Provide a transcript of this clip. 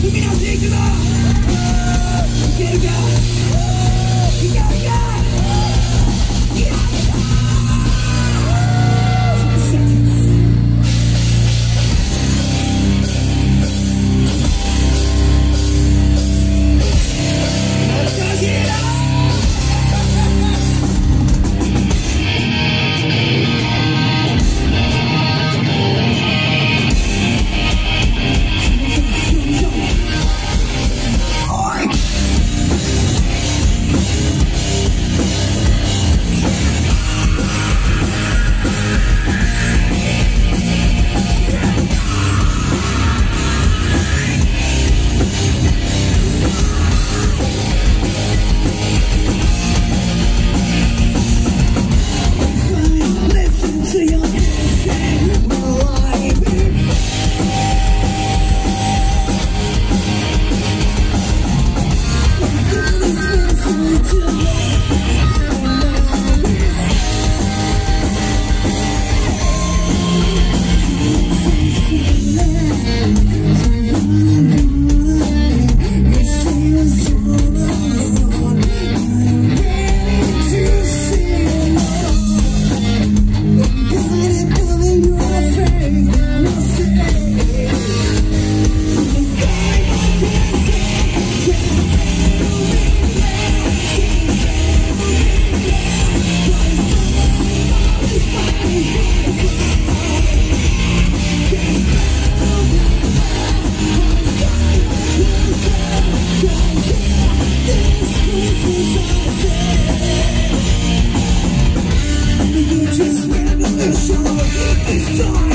踏み出していくぞいけるかいけるか？いけるか？It's time.